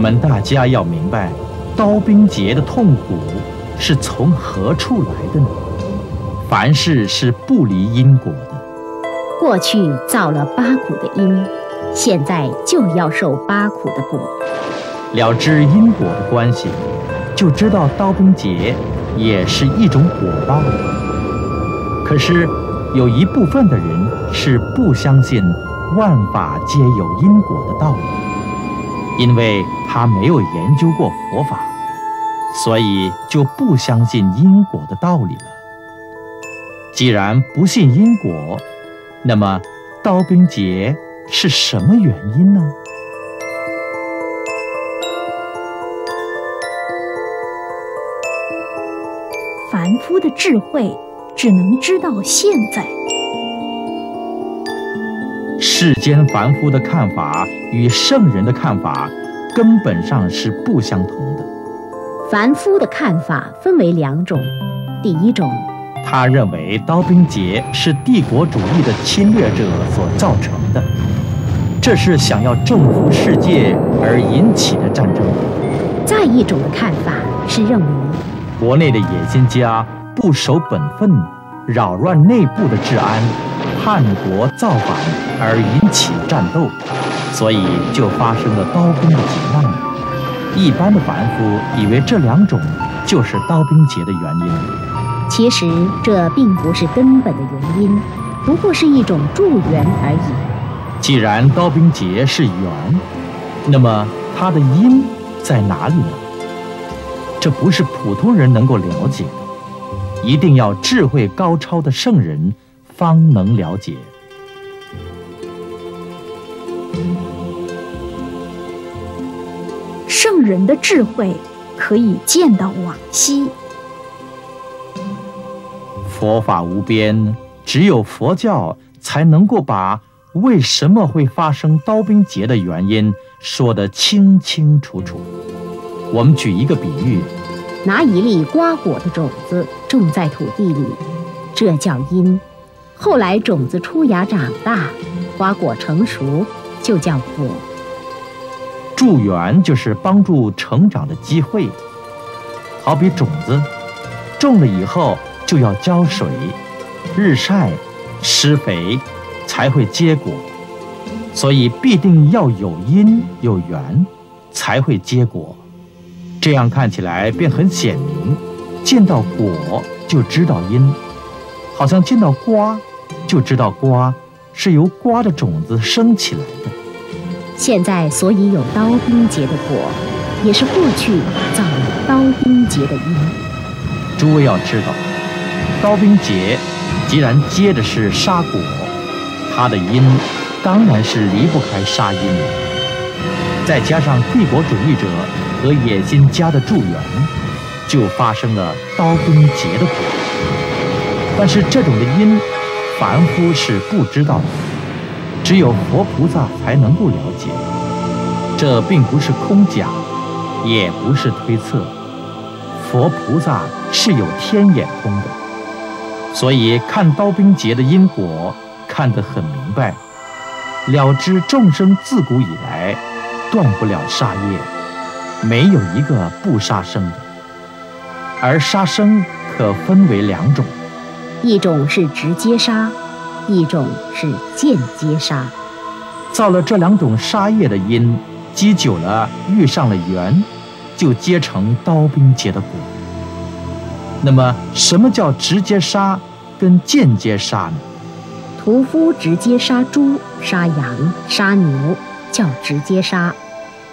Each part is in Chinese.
们大家要明白，刀兵劫的痛苦是从何处来的呢？凡事是不离因果的。过去造了八苦的因，现在就要受八苦的果。了知因果的关系，就知道刀兵劫也是一种果报。可是有一部分的人是不相信万法皆有因果的道理，因为他没有研究过佛法，所以就不相信因果的道理了。既然不信因果，那么刀兵劫是什么原因呢？凡夫的智慧只能知道现在，世间凡夫的看法与圣人的看法根本上是不相同的。凡夫的看法分为两种，第一种，他认为刀兵劫是帝国主义的侵略者所造成的，这是想要征服世界而引起的战争。再一种的看法是认为国内的野心家不守本分，扰乱内部的治安，叛国造反而引起战斗，所以就发生了刀兵的劫难。一般的凡夫以为这两种就是刀兵劫的原因，其实这并不是根本的原因，不过是一种助缘而已。既然刀兵劫是缘，那么它的因在哪里呢？这不是普通人能够了解的，一定要智慧高超的圣人方能了解。圣人的智慧可以见到往昔。佛法无边，只有佛教才能够把为什么会发生刀兵劫的原因说得清清楚楚。我们举一个比喻，拿一粒瓜果的种子种在土地里，这叫因；后来种子出芽长大，瓜果成熟，就叫果。助缘就是帮助成长的机会，好比种子种了以后就要浇水、日晒、施肥，才会结果。所以必定要有因有缘，才会结果。这样看起来便很显明，见到果就知道因，好像见到瓜就知道瓜是由瓜的种子生起来的。现在所以有刀兵劫的果，也是过去造了刀兵劫的因。诸位要知道，刀兵劫既然接的是杀果，它的因当然是离不开杀因。再加上帝国主义者和野心家的助缘，就发生了刀兵劫的果。但是这种的因，凡夫是不知道的。只有佛菩萨才能够了解，这并不是空讲，也不是推测。佛菩萨是有天眼通的，所以看刀兵劫的因果看得很明白，了知众生自古以来断不了杀业，没有一个不杀生的。而杀生可分为两种，一种是直接杀。一种是间接杀，造了这两种杀业的因，积久了遇上了缘，就结成刀兵劫的果。那么，什么叫直接杀跟间接杀呢？屠夫直接杀猪、杀羊、杀牛，叫直接杀，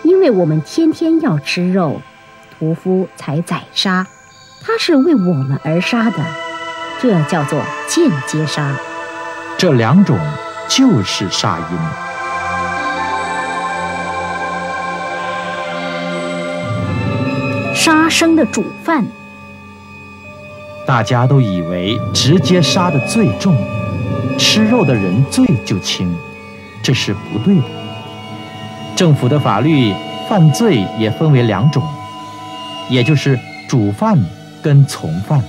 因为我们天天要吃肉，屠夫才宰杀，他是为我们而杀的，这叫做间接杀。这两种就是杀因。杀生的主犯，大家都以为直接杀的最重，吃肉的人罪就轻，这是不对的。政府的法律犯罪也分为两种，也就是主犯跟从犯。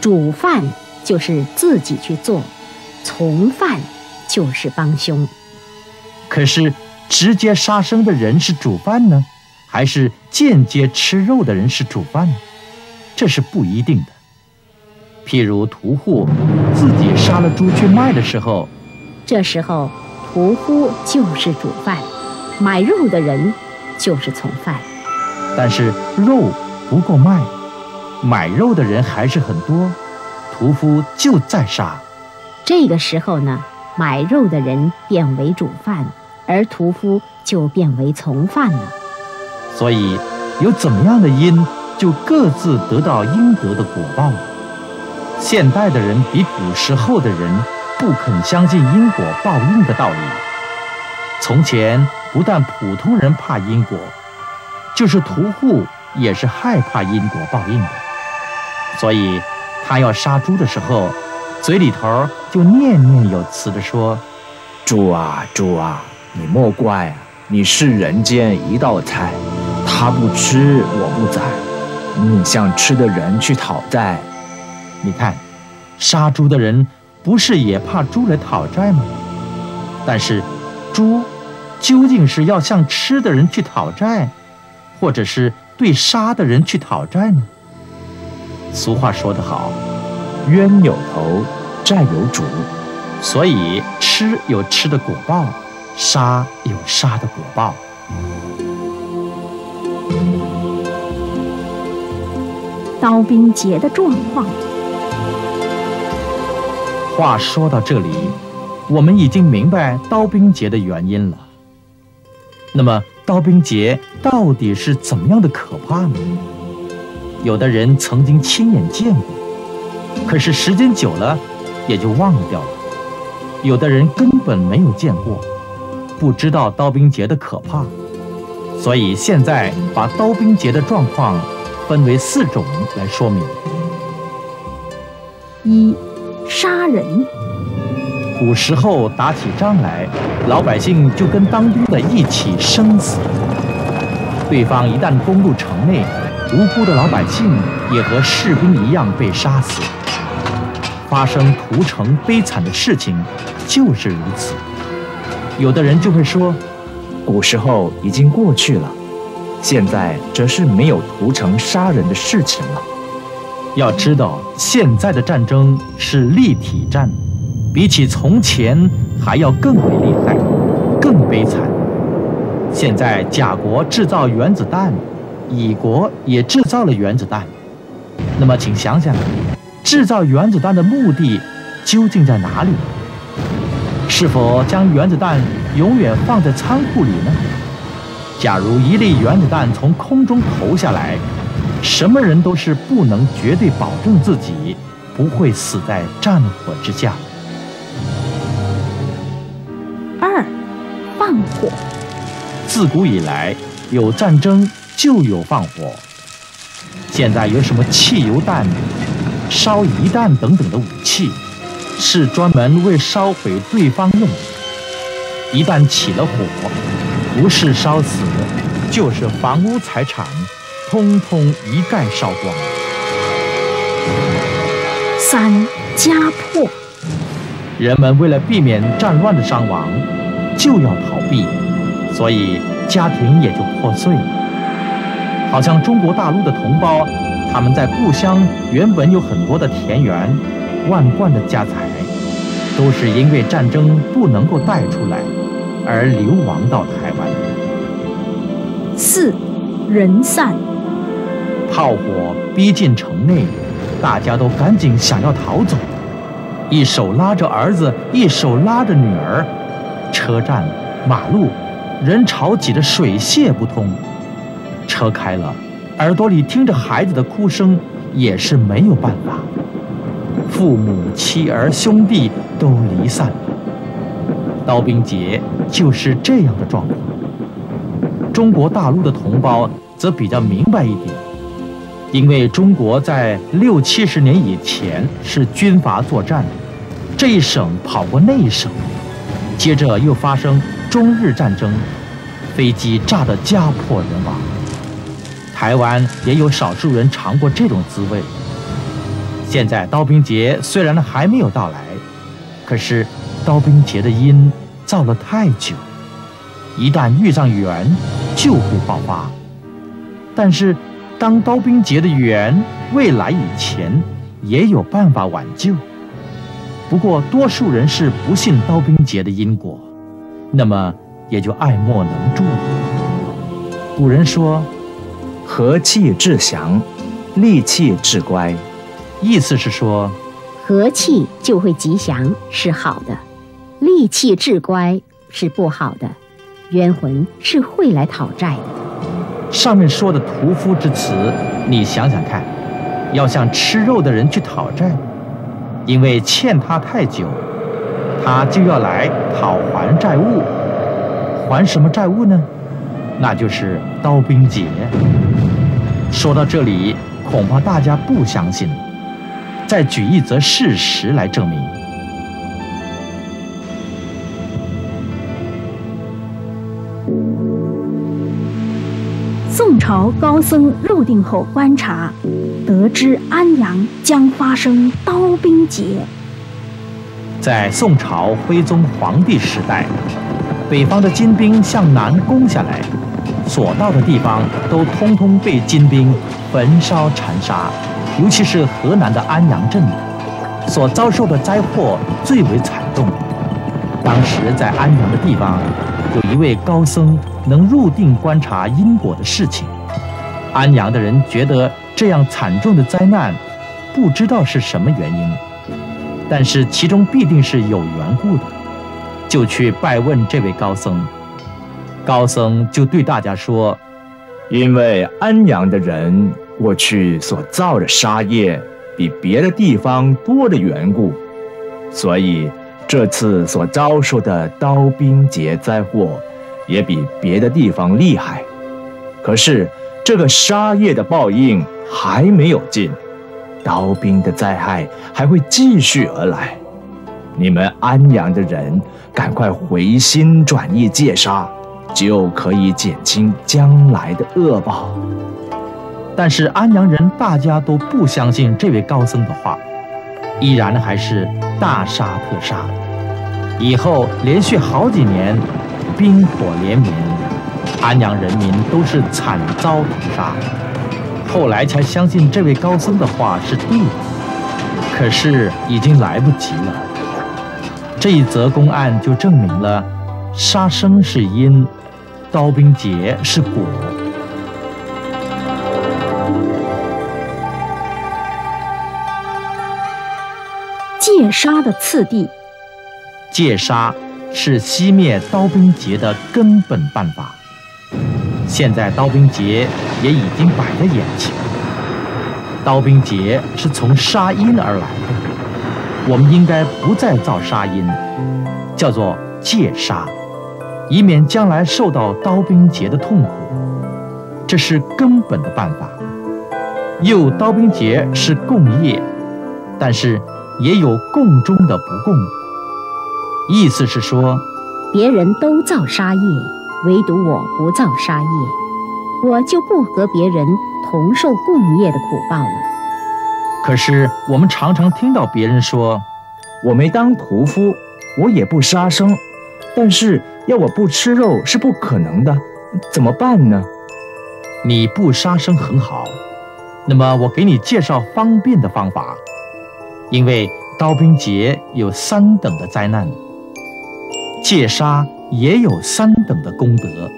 主犯。就是自己去做，从犯就是帮凶。可是，直接杀生的人是主犯呢，还是间接吃肉的人是主犯呢？这是不一定的。譬如屠户自己杀了猪去卖的时候，这时候屠夫就是主犯，买肉的人就是从犯。但是肉不够卖，买肉的人还是很多，屠夫就在杀。这个时候呢，买肉的人变为主犯，而屠夫就变为从犯了。所以，有怎么样的因，就各自得到应得的果报。现代的人比古时候的人不肯相信因果报应的道理。从前不但普通人怕因果。就是屠户也是害怕因果报应的，所以他要杀猪的时候，嘴里头就念念有词的说：“猪啊猪啊，你莫怪，你是人间一道菜，他不吃我不宰，你向吃的人去讨债。你看，杀猪的人不是也怕猪来讨债吗？但是，猪究竟是要向吃的人去讨债？”或者是对杀的人去讨债呢？俗话说得好，冤有头，债有主，所以吃有吃的果报，杀有杀的果报。刀兵劫的状况。话说到这里，我们已经明白刀兵劫的原因了。那么。刀兵劫到底是怎么样的可怕呢？有的人曾经亲眼见过，可是时间久了也就忘掉了；有的人根本没有见过，不知道刀兵劫的可怕。所以现在把刀兵劫的状况分为四种来说明：一、杀人。古时候打起仗来，老百姓就跟当兵的一起生死。对方一旦攻入城内，无辜的老百姓也和士兵一样被杀死。发生屠城悲惨的事情就是如此。有的人就会说，古时候已经过去了，现在则是没有屠城杀人的事情了。要知道，现在的战争是立体战。比起从前还要更为厉害，更悲惨。现在甲国制造原子弹，乙国也制造了原子弹。那么，请想想，制造原子弹的目的究竟在哪里？是否将原子弹永远放在仓库里呢？假如一粒原子弹从空中投下来，什么人都是不能绝对保证自己不会死在战火之下。二放火，自古以来有战争就有放火。现在有什么汽油弹、烧夷弹等等的武器，是专门为烧毁对方用的。一旦起了火，不是烧死，就是房屋财产，通通一概烧光。三家破，人们为了避免战乱的伤亡。就要逃避，所以家庭也就破碎了。好像中国大陆的同胞，他们在故乡原本有很多的田园、万贯的家财，都是因为战争不能够带出来，而流亡到台湾。四人散，炮火逼近城内，大家都赶紧想要逃走，一手拉着儿子，一手拉着女儿。车站、马路，人潮挤得水泄不通。车开了，耳朵里听着孩子的哭声，也是没有办法。父母、妻儿、兄弟都离散了。刀兵劫就是这样的状况。中国大陆的同胞则比较明白一点，因为中国在六七十年以前是军阀作战，这一省跑过那一省。接着又发生中日战争，飞机炸得家破人亡。台湾也有少数人尝过这种滋味。现在刀兵节虽然还没有到来，可是刀兵节的因造了太久，一旦遇上缘，就会爆发。但是，当刀兵节的缘未来以前，也有办法挽救。不过，多数人是不信刀兵节的因果，那么也就爱莫能助了。古人说：“和气致祥，戾气致乖。”意思是说，和气就会吉祥，是好的；戾气致乖是不好的。冤魂是会来讨债的。上面说的屠夫之词，你想想看，要向吃肉的人去讨债，因为欠他太久，他就要来讨还债务。还什么债务呢？那就是刀兵劫。说到这里，恐怕大家不相信。再举一则事实来证明。宋朝高僧入定后观察，得知安阳将发生刀兵劫。在宋朝徽宗皇帝时代，北方的金兵向南攻下来，所到的地方都通通被金兵焚烧残杀。尤其是河南的安阳镇，所遭受的灾祸最为惨重。当时在安阳的地方，有一位高僧能入定观察因果的事情。安阳的人觉得这样惨重的灾难，不知道是什么原因，但是其中必定是有缘故的，就去拜问这位高僧。高僧就对大家说：“因为安阳的人。”过去所造的杀业比别的地方多的缘故，所以这次所遭受的刀兵劫灾祸也比别的地方厉害。可是这个杀业的报应还没有尽，刀兵的灾害还会继续而来。你们安阳的人赶快回心转意戒杀，就可以减轻将来的恶报。但是安阳人大家都不相信这位高僧的话，依然还是大杀特杀。以后连续好几年，兵火连绵，安阳人民都是惨遭屠杀。后来才相信这位高僧的话是对的，可是已经来不及了。这一则公案就证明了，杀生是因，刀兵劫是果。戒杀的次第，戒杀是熄灭刀兵劫的根本办法。现在刀兵劫也已经摆在眼前，刀兵劫是从杀因而来的，我们应该不再造杀因，叫做戒杀，以免将来受到刀兵劫的痛苦。这是根本的办法。又刀兵劫是共业，但是。也有共中的不共，意思是说，别人都造杀业，唯独我不造杀业，我就不和别人同受共业的苦报了。可是我们常常听到别人说，我没当屠夫，我也不杀生，但是要我不吃肉是不可能的，怎么办呢？你不杀生很好，那么我给你介绍方便的方法。因为刀兵劫有三等的灾难，戒杀也有三等的功德。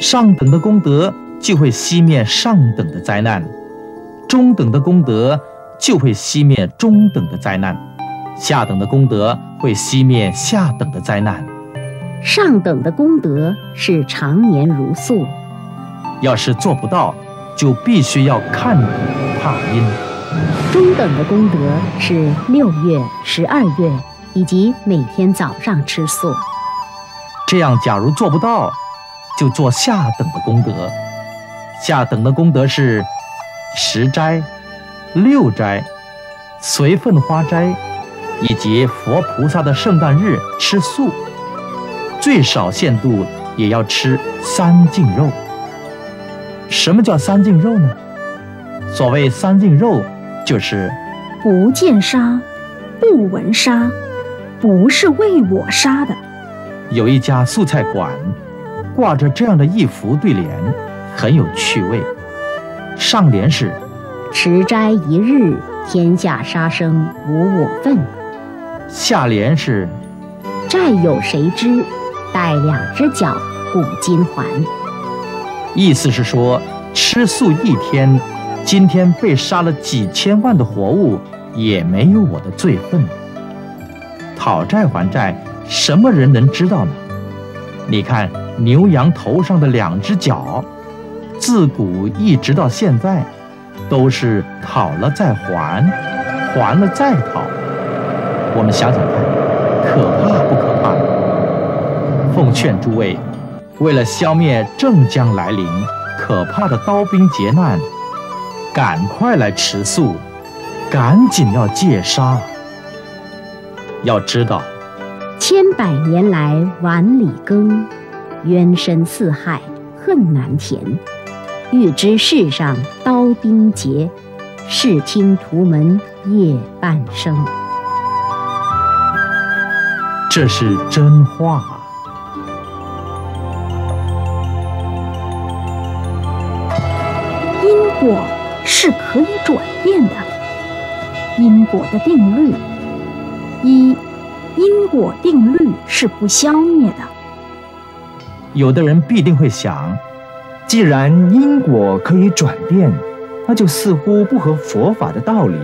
上等的功德就会熄灭上等的灾难，中等的功德就会熄灭中等的灾难，下等的功德会熄灭下等的灾难。上等的功德是常年如素，要是做不到，就必须要看苦怕阴。中等的功德是六月、十二月以及每天早上吃素。这样，假如做不到，就做下等的功德。下等的功德是十斋、六斋、随份花斋，以及佛菩萨的圣诞日吃素，最少限度也要吃三净肉。什么叫三净肉呢？所谓三净肉。就是不见杀，不闻杀，不是为我杀的。有一家素菜馆挂着这样的一幅对联，很有趣味。上联是“持斋一日，天下杀生无我份”，下联是“债有谁知，带两只脚古今还”。意思是说，吃素一天，今天被杀了几千万的活物，也没有我的罪份。讨债还债，什么人能知道呢？你看牛羊头上的两只角，自古一直到现在，都是讨了再还，还了再讨。我们想想看，可怕不可怕？奉劝诸位。为了消灭正将来临可怕的刀兵劫难，赶快来持素，赶紧要戒杀。要知道，千百年来碗里羹，冤深似海恨难填。欲知世上刀兵劫，试听屠门夜半声。这是真话。因果是可以转变的，因果的定律一，因果定律是不消灭的。有的人必定会想，既然因果可以转变，那就似乎不合佛法的道理。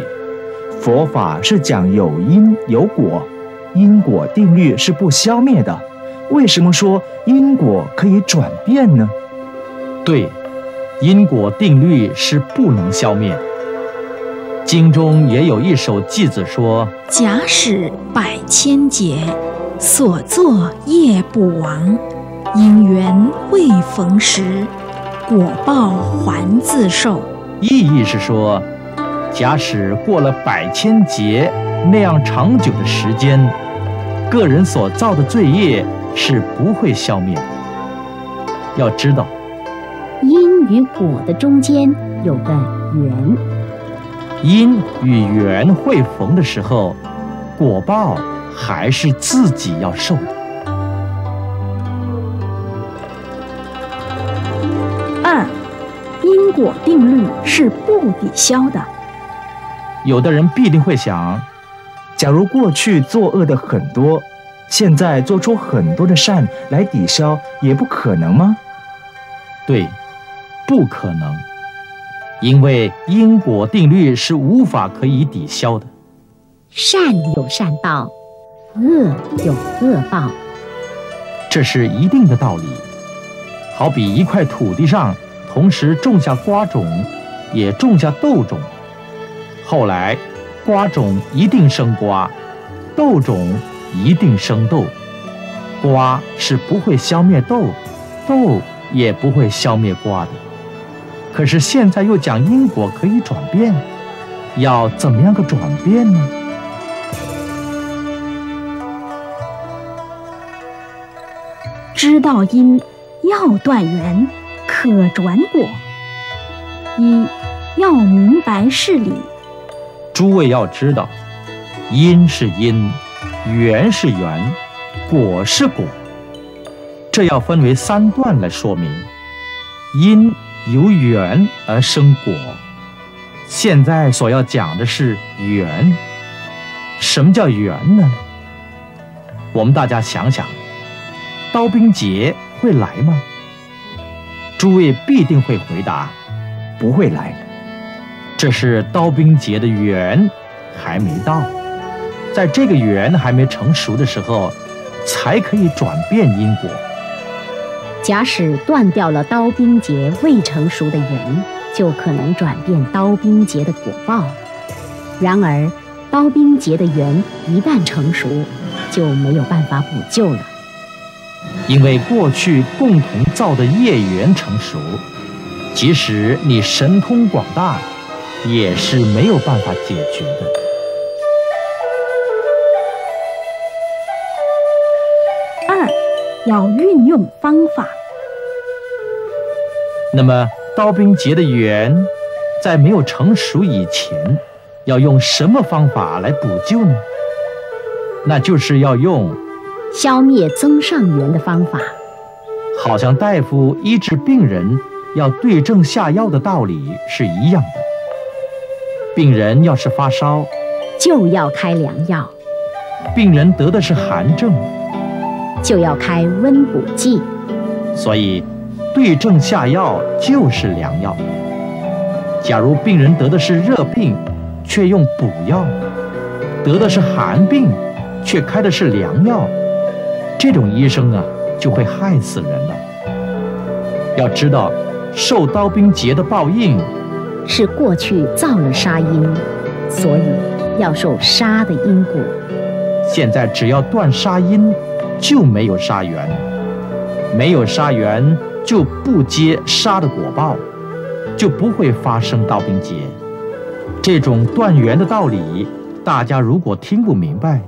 佛法是讲有因有果，因果定律是不消灭的，为什么说因果可以转变呢？对。因果定律是不能消灭。经中也有一首偈子说：“假使百千劫，所作业不亡；因缘未逢时，果报还自受。”意义是说，假使过了百千劫那样长久的时间，个人所造的罪业是不会消灭的。要知道。因与果的中间有个缘，因与缘会逢的时候，果报还是自己要受的。果定律是不抵消的。有的人必定会想：假如过去作恶的很多，现在做出很多的善来抵消，也不可能吗？对。不可能，因为因果定律是无法可以抵消的。善有善报，恶有恶报，这是一定的道理。好比一块土地上同时种下瓜种，也种下豆种，后来瓜种一定生瓜，豆种一定生豆。瓜是不会消灭豆，豆也不会消灭瓜的。可是现在又讲因果可以转变，要怎么样个转变呢？知道因要断缘，可转果。一要明白事理。诸位要知道，因是因，缘是缘，果是果，这要分为三段来说明因。由缘而生果，现在所要讲的是缘。什么叫缘呢？我们大家想想，刀兵劫会来吗？诸位必定会回答，不会来的。这是刀兵劫的缘还没到，在这个缘还没成熟的时候，才可以转变因果。假使断掉了刀兵劫未成熟的缘，就可能转变刀兵劫的果报。然而，刀兵劫的缘一旦成熟，就没有办法补救了。因为过去共同造的业缘成熟，即使你神通广大，也是没有办法解决的。二，要运用方法。那么刀兵劫的缘，在没有成熟以前，要用什么方法来补救呢？那就是要用消灭增上缘的方法，好像大夫医治病人要对症下药的道理是一样的。病人要是发烧，就要开凉药；病人得的是寒症，就要开温补剂。所以，对症下药就是良药。假如病人得的是热病，却用补药；得的是寒病，却开的是凉药，这种医生啊，就会害死人了。要知道，受刀兵劫的报应，是过去造了杀因，所以要受杀的因果。现在只要断杀因，就没有杀缘；没有杀缘，就不接杀的果报。就不会发生刀兵劫。这种断缘的道理，大家如果听不明白，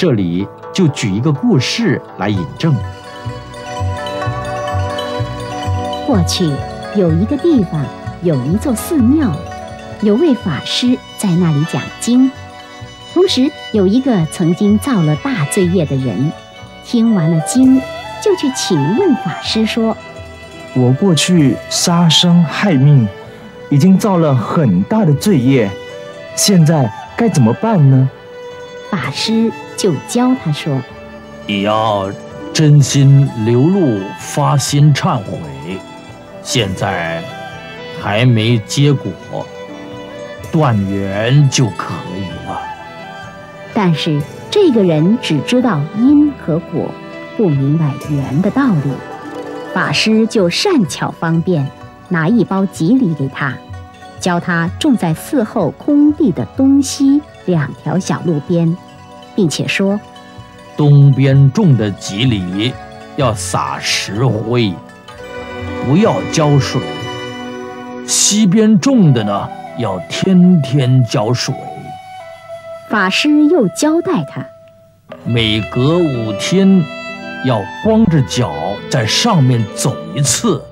这里就举一个故事来引证。过去有一个地方，有一座寺庙，有位法师在那里讲经，同时有一个曾经造了大罪业的人，听完了经，就去请问法师说。我过去杀生害命，已经造了很大的罪业，现在该怎么办呢？法师就教他说：“你要真心流露，发心忏悔。现在还没结果，断缘就可以了。但是这个人只知道因和果，不明白缘的道理。”法师就善巧方便，拿一包吉梨给他，教他种在寺后空地的东西两条小路边，并且说：东边种的几里要撒石灰，不要浇水；西边种的呢，要天天浇水。法师又交代他，每隔五天。要光着脚在上面走一次，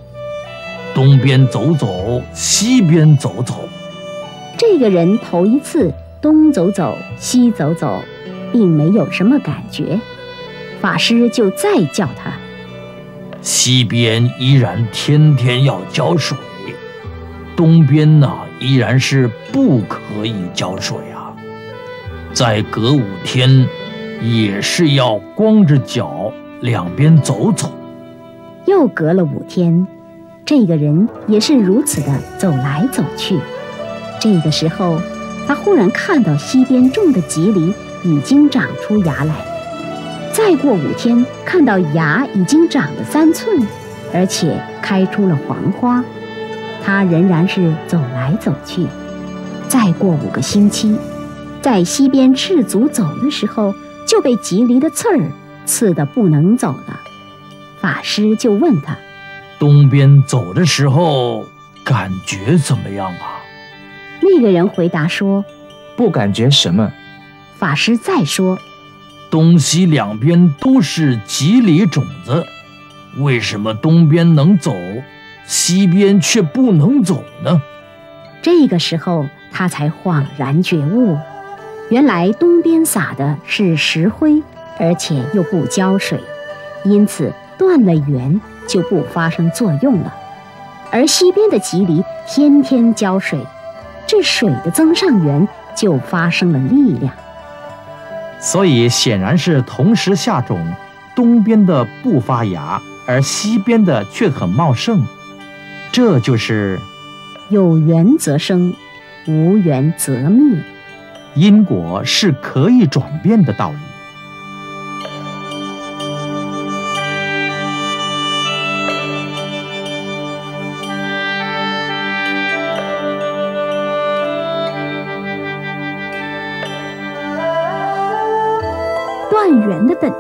东边走走，西边走走。这个人头一次东走走，西走走，并没有什么感觉。法师就再叫他，西边依然天天要浇水，东边呢依然是不可以浇水啊。再隔五天，也是要光着脚。两边走走，又隔了五天，这个人也是如此的走来走去。这个时候，他忽然看到西边种的吉梨已经长出芽来。再过五天，看到芽已经长了三寸，而且开出了黄花。他仍然是走来走去。再过五个星期，在西边赤足走的时候，就被吉梨的刺儿。刺的不能走了，法师就问他：“东边走的时候感觉怎么样啊？”那个人回答说：“不感觉什么。”法师再说：“东西两边都是吉利种子，为什么东边能走，西边却不能走呢？”这个时候他才恍然觉悟，原来东边撒的是石灰。而且又不浇水，因此断了缘就不发生作用了。而西边的吉梨天天浇水，这水的增上缘就发生了力量。所以显然是同时下种，东边的不发芽，而西边的却很茂盛。这就是有缘则生，无缘则灭。因果是可以转变的道理。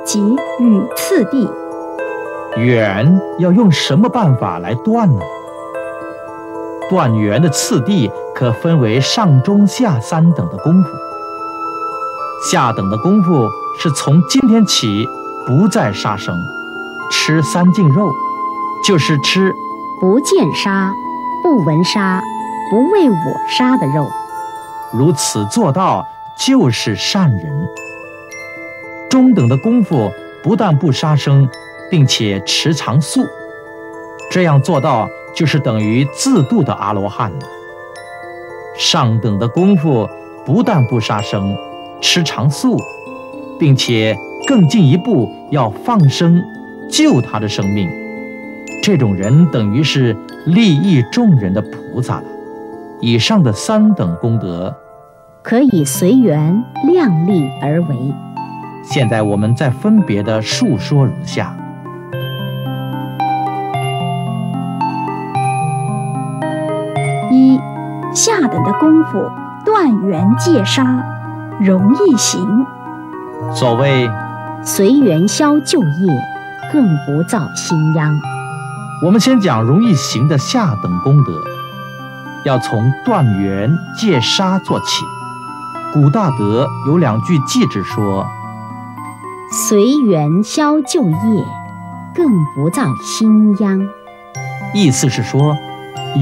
缘的等级与次第，缘要用什么办法来断呢？断缘的次第可分为上、中、下三等的功夫。下等的功夫是从今天起不再杀生，吃三净肉，就是吃不见杀、不闻杀、不为我杀的肉。如此做到就是善人。中等的功夫不但不杀生，并且持长素，这样做到就是等于自度的阿罗汉了。上等的功夫不但不杀生，吃长素，并且更进一步要放生，救他的生命。这种人等于是利益众人的菩萨了。以上的三等功德，可以随缘量力而为。现在我们再分别的述说如下：一、下等的功夫断缘戒杀，容易行。所谓随缘消旧业，更不造新殃。我们先讲容易行的下等功德，要从断缘戒杀做起。古大德有两句偈子说：“随缘消旧业，更不造新殃。”意思是说，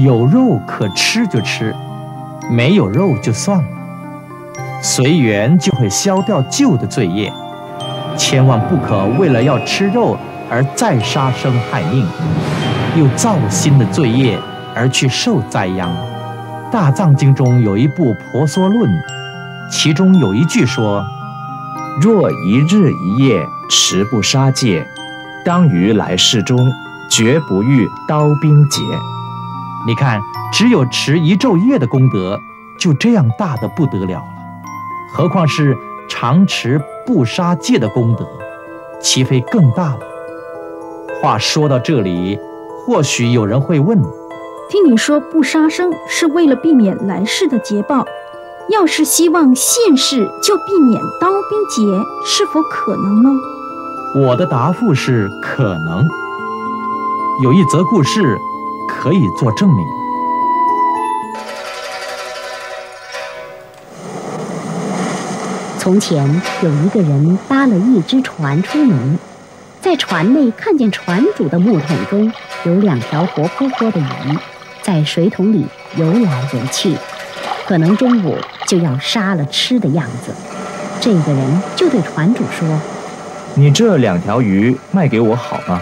有肉可吃就吃，没有肉就算了。随缘就会消掉旧的罪业，千万不可为了要吃肉而再杀生害命。又造新的罪业而去受灾殃。大藏经中有一部《婆娑论》，其中有一句说：“若一日一夜持不杀戒，当于来世中绝不遇刀兵劫。”你看，只有持一昼夜的功德，就这样大的不得了了，何况是常持不杀戒的功德，岂非更大了？话说到这里。或许有人会问：听你说不杀生是为了避免来世的劫报，要是希望现世就避免刀兵劫，是否可能呢？我的答复是可能。有一则故事可以做证明。从前有一个人搭了一只船出门。在船内看见船主的木桶中有两条活泼泼的鱼，在水桶里游来游去，可能中午就要杀了吃的样子。这个人就对船主说：“你这两条鱼卖给我好吗？”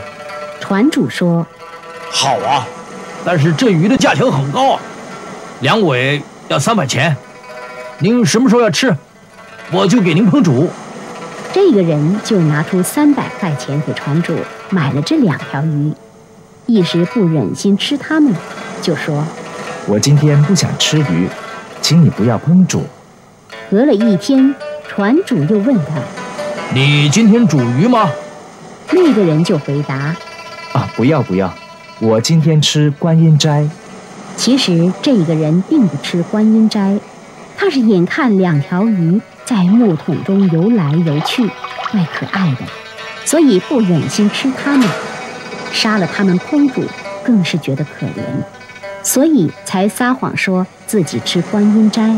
船主说：“好啊，但是这鱼的价钱很高啊，两尾要三百钱。您什么时候要吃，我就给您烹煮。”这个人就拿出三百块钱给船主买了这两条鱼，一时不忍心吃它们，就说：“我今天不想吃鱼，请你不要烹煮。”隔了一天，船主又问他：“你今天煮鱼吗？”那个人就回答：“啊，不要不要，我今天吃观音斋。”其实这个人并不吃观音斋，他是眼看两条鱼。在木桶中游来游去，怪可爱的，所以不忍心吃它们，杀了它们烹煮，更是觉得可怜，所以才撒谎说自己吃观音斋。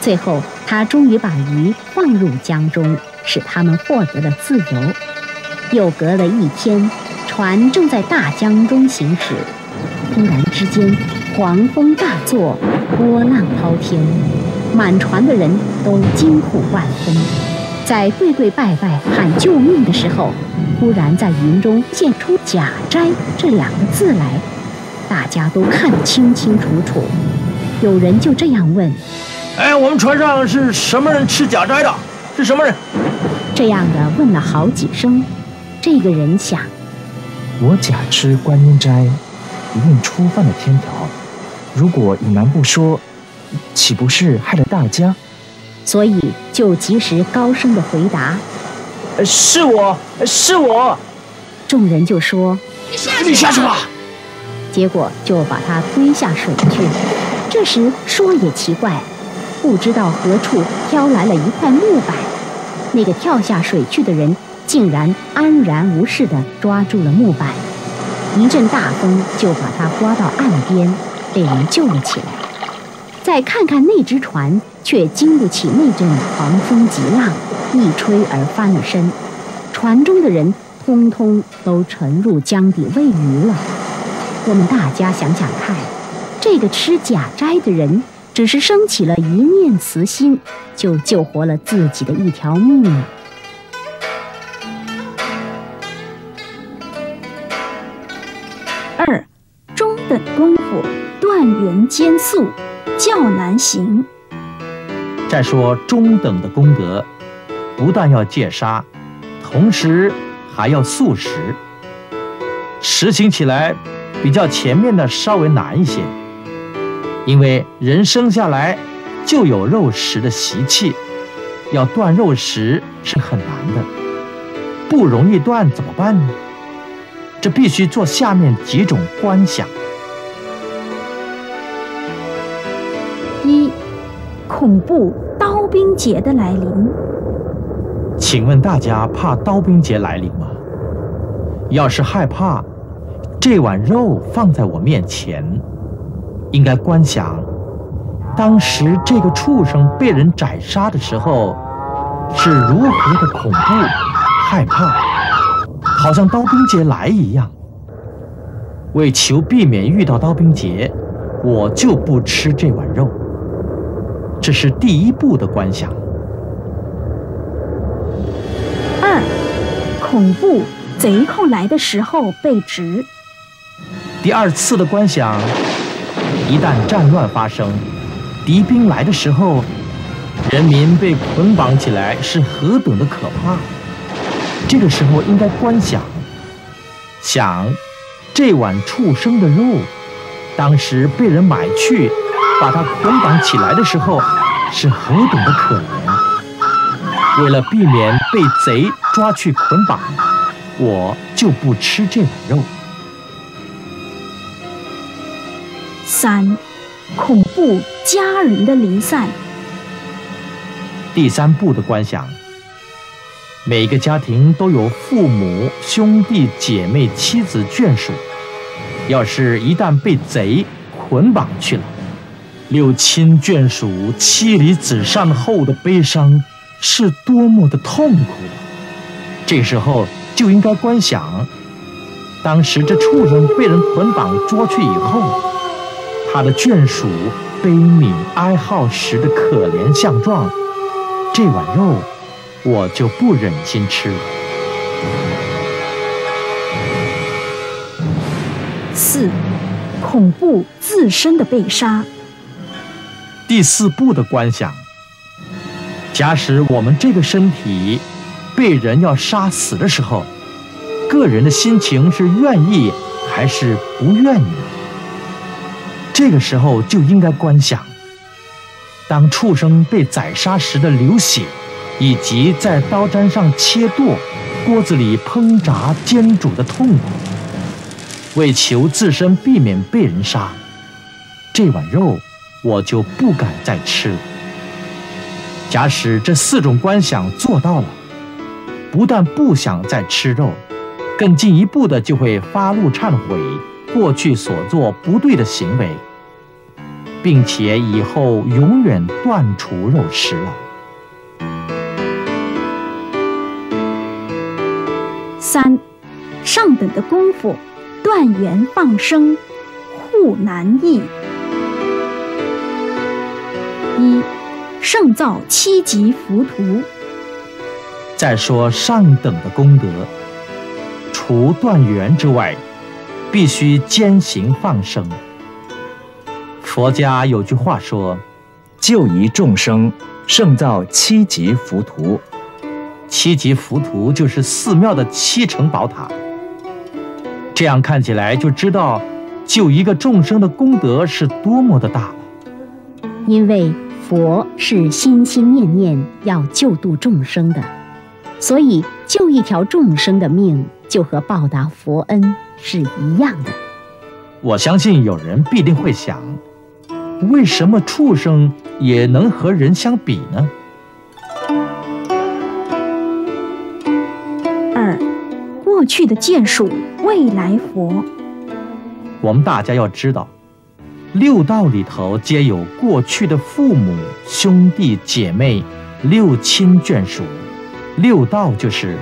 最后，他终于把鱼放入江中，使他们获得了自由。又隔了一天，船正在大江中行驶，突然之间，狂风大作，波浪滔天。满船的人都惊恐万分，在跪跪拜拜喊救命的时候，忽然在云中现出“假斋”这两个字来，大家都看得清清楚楚。有人就这样问：“哎，我们船上是什么人吃假斋的？是什么人？”这样的问了好几声，这个人想：“我假吃观音斋，一定触犯了天条。如果隐瞒不说。”岂不是害了大家？所以就及时高声的回答：“是我是我。”众人就说：“你下去吧。”结果就把他推下水去。这时说也奇怪，不知道何处飘来了一块木板，那个跳下水去的人竟然安然无事地抓住了木板，一阵大风就把他刮到岸边，被人救了起来。再看看那只船，却经不起那阵狂风急浪，一吹而翻了身，船中的人通通都沉入江底喂鱼了。我们大家想想看，这个吃假斋的人，只是升起了一念慈心，就救活了自己的一条命。二，中等功夫，断缘兼速，较难行。再说中等的功德，不但要戒杀，同时还要素食。实行起来比较前面的稍微难一些，因为人生下来就有肉食的习气，要断肉食是很难的，不容易断怎么办呢？这必须做下面几种观想：一、恐怖刀兵劫的来临。请问大家怕刀兵劫来临吗？要是害怕，这碗肉放在我面前，应该观想，当时这个畜生被人宰杀的时候，是如何的恐怖、害怕。好像刀兵劫来一样。为求避免遇到刀兵劫，我就不吃这碗肉。这是第一步的观想。二，恐怖贼寇来的时候被执。第二次的观想，一旦战乱发生，敌兵来的时候，人民被捆绑起来是何等的可怕。这个时候应该观想，想这碗畜生的肉，当时被人买去，把它捆绑起来的时候，是何等的可怜。为了避免被贼抓去捆绑，我就不吃这碗肉。三，恐怖家人的离散。第三步的观想。每个家庭都有父母、兄弟姐妹、妻子、眷属。要是一旦被贼捆绑去了，六亲眷属妻离子散后的悲伤是多么的痛苦！这时候就应该观想，当时这畜生被人捆绑捉去以后，他的眷属悲悯哀号时的可怜相状。这碗肉。我就不忍心吃了。四，恐怖自身的被杀。第四步的观想，假使我们这个身体被人要杀死的时候，个人的心情是愿意还是不愿意？这个时候就应该观想，当畜生被宰杀时的流血。以及在刀砧上切剁、锅子里烹炸煎煮的痛苦，为求自身避免被人杀，这碗肉我就不敢再吃了。假使这四种观想做到了，不但不想再吃肉，更进一步的就会发怒忏悔过去所做不对的行为，并且以后永远断除肉食了。三，上等的功夫，断缘放生，护难易。一，胜造七级浮屠。再说上等的功德，除断缘之外，必须兼行放生。佛家有句话说：“救一众生，胜造七级浮屠。”七级浮屠就是寺庙的七层宝塔。这样看起来就知道，救一个众生的功德是多么的大了。因为佛是心心念念要救度众生的，所以救一条众生的命，就和报答佛恩是一样的。我相信有人必定会想，为什么畜生也能和人相比呢？二过去的眷属，未来佛。我们大家要知道，六道里头皆有过去的父母、兄弟姐妹、六亲眷属。六道就是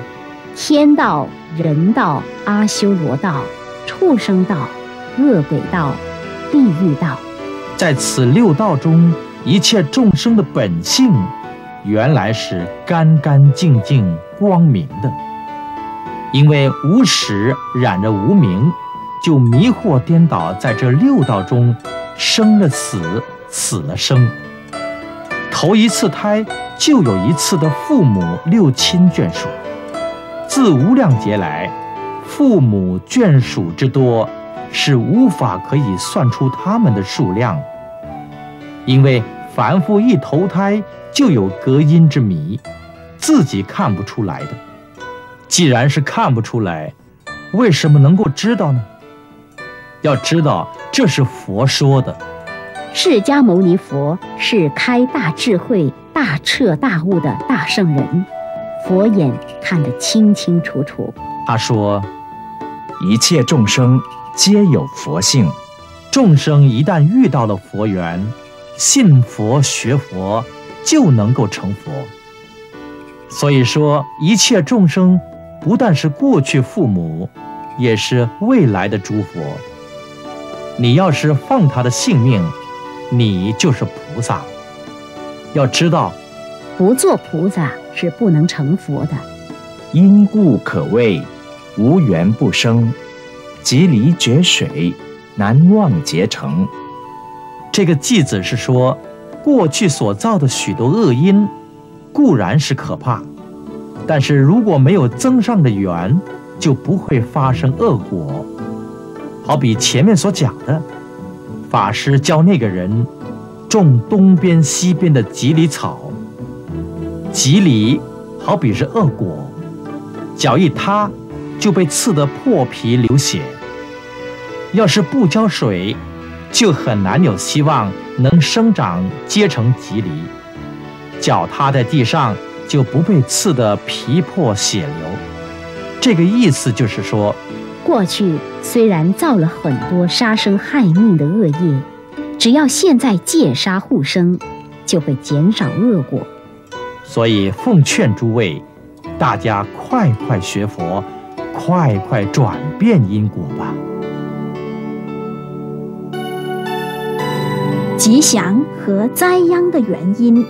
天道、人道、阿修罗道、畜生道、恶鬼道、地狱道。在此六道中，一切众生的本性原来是干干净净、光明的，因为无始染着无明，就迷惑颠倒在这六道中，生了死，死了生。头一次胎就有一次的父母六亲眷属，自无量劫来，父母眷属之多，是无法可以算出他们的数量，因为。凡夫一投胎就有隔音之谜，自己看不出来的。既然是看不出来，为什么能够知道呢？要知道，这是佛说的。释迦牟尼佛是开大智慧、大彻大悟的大圣人，佛眼看得清清楚楚。他说：“一切众生皆有佛性，众生一旦遇到了佛缘。”信佛学佛就能够成佛。所以说，一切众生不但是过去父母，也是未来的诸佛。你要是放他的性命，你就是菩萨。要知道，不做菩萨是不能成佛的。因故可谓无缘不生，即离绝水，难忘结成。这个偈子是说，过去所造的许多恶因，固然是可怕，但是如果没有增上的缘，就不会发生恶果。好比前面所讲的，法师教那个人种东边西边的吉利草，吉利好比是恶果，脚一踏就被刺得破皮流血。要是不浇水，就很难有希望能生长结成吉藜，脚踏在地上就不被刺得皮破血流。这个意思就是说，过去虽然造了很多杀生害命的恶业，只要现在戒杀护生，就会减少恶果。所以奉劝诸位，大家快快学佛，快快转变因果吧。吉祥和灾殃的原因：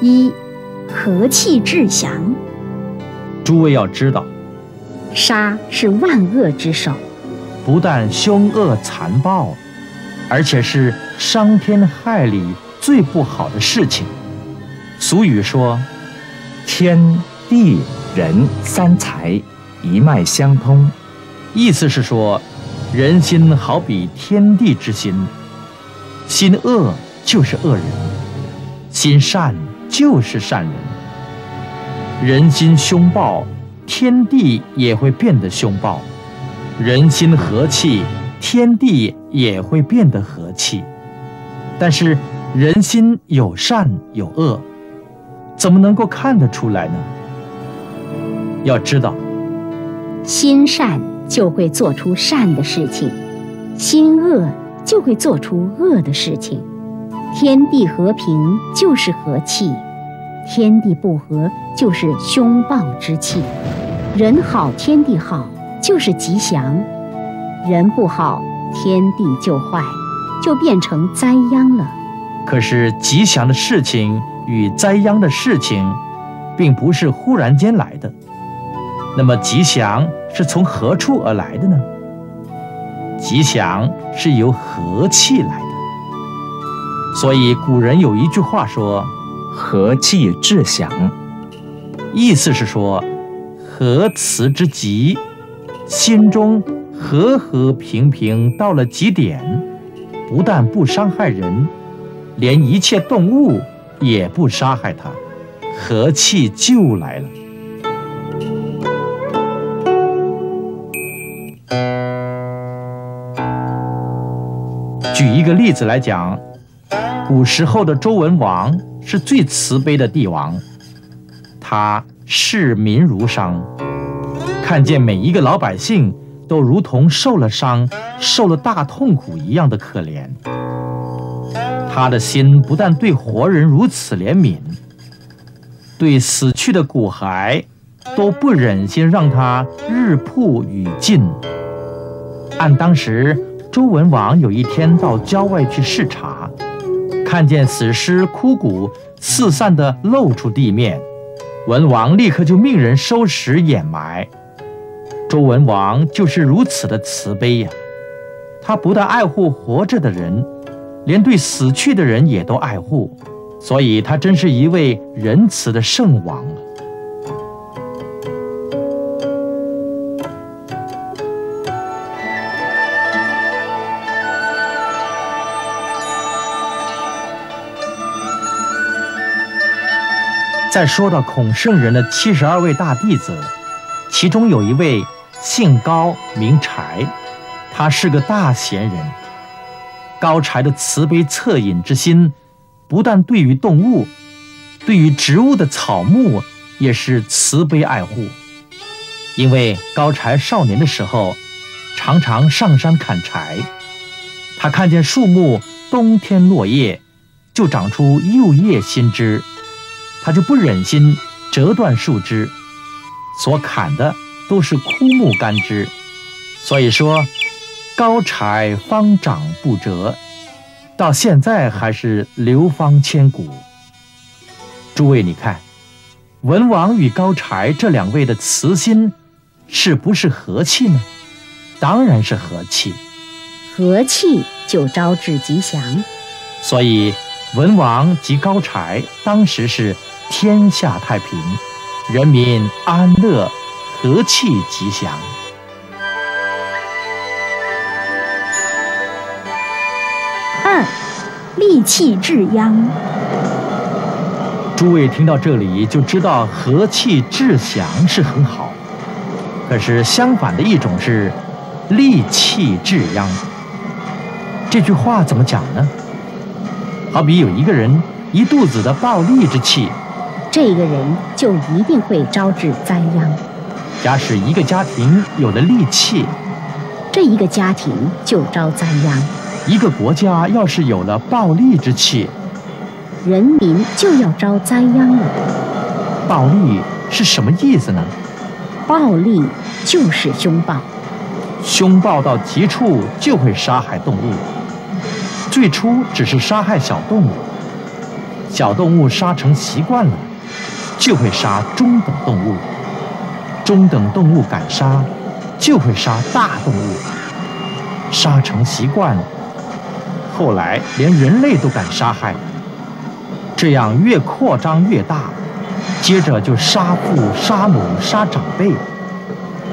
一、和气致祥。诸位要知道，杀是万恶之首，不但凶恶残暴，而且是伤天害理最不好的事情。俗语说：“天地人三才一脉相通”，意思是说，人心好比天地之心。心恶就是恶人，心善就是善人。人心凶暴，天地也会变得凶暴；人心和气，天地也会变得和气。但是人心有善有恶，怎么能够看得出来呢？要知道，心善就会做出善的事情，心恶。就会做出恶的事情。天地和平就是和气，天地不和就是凶暴之气。人好，天地好，就是吉祥；人不好，天地就坏，就变成灾殃了。可是吉祥的事情与灾殃的事情，并不是忽然间来的。那么吉祥是从何处而来的呢？吉祥是由和气来的，所以古人有一句话说：“和气致祥”，意思是说和慈之极，心中和和平平到了极点，不但不伤害人，连一切动物也不杀害他，和气就来了。举一个例子来讲，古时候的周文王是最慈悲的帝王，他视民如商，看见每一个老百姓都如同受了伤、受了大痛苦一样的可怜，他的心不但对活人如此怜悯，对死去的骨骸都不忍心让他日曝雨浸。按当时。周文王有一天到郊外去视察，看见死尸枯骨四散的露出地面，文王立刻就命人收拾掩埋。周文王就是如此的慈悲呀，他不但爱护活着的人，连对死去的人也都爱护，所以他真是一位仁慈的圣王。再说到孔圣人的七十二位大弟子，其中有一位姓高名柴，他是个大贤人。高柴的慈悲恻隐之心，不但对于动物，对于植物的草木也是慈悲爱护。因为高柴少年的时候，常常上山砍柴，他看见树木冬天落叶，就长出幼叶新枝。他就不忍心折断树枝，所砍的都是枯木干枝，所以说高柴方长不折，到现在还是流芳千古。诸位，你看，文王与高柴这两位的慈心，是不是和气呢？当然是和气，和气就招致吉祥，所以文王及高柴当时是。天下太平，人民安乐，和气吉祥。利气至殃。诸位听到这里就知道和气致祥是很好，可是相反的一种是利气致殃。这句话怎么讲呢？好比有一个人一肚子的暴戾之气。这个人就一定会招致灾殃。假使一个家庭有了戾气，这一个家庭就招灾殃。一个国家要是有了暴戾之气，人民就要遭灾殃了。暴戾是什么意思呢？暴力就是凶暴，凶暴到极处就会杀害动物。最初只是杀害小动物，小动物杀成习惯了。就会杀中等动物，中等动物敢杀，就会杀大动物，杀成习惯了。后来连人类都敢杀害，这样越扩张越大，接着就杀父、杀母、杀长辈，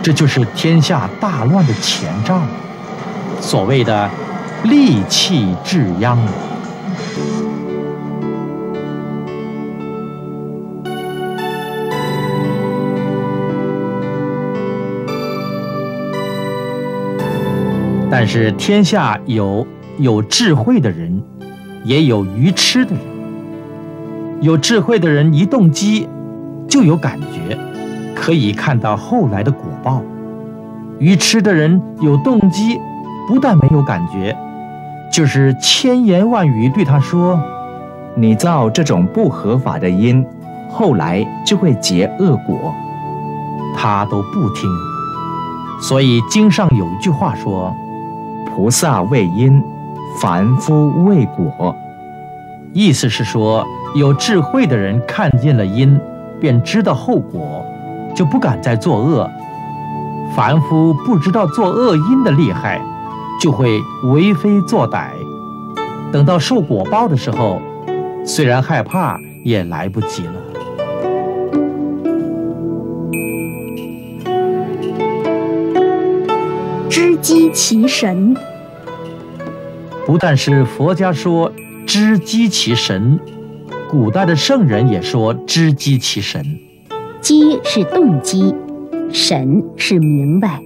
这就是天下大乱的前兆，所谓的戾气致殃。但是天下有有智慧的人，也有愚痴的人。有智慧的人一动机，就有感觉，可以看到后来的果报；愚痴的人有动机，不但没有感觉，就是千言万语对他说：“你造这种不合法的因，后来就会结恶果。”他都不听。所以经上有一句话说。菩萨为因，凡夫未果。意思是说，有智慧的人看见了因，便知道后果，就不敢再作恶；凡夫不知道作恶因的厉害，就会为非作歹。等到受果报的时候，虽然害怕，也来不及了。知机其神。不但是佛家说知机其神，古代的圣人也说知机其神。机是动机，神是明白。